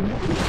Let's go.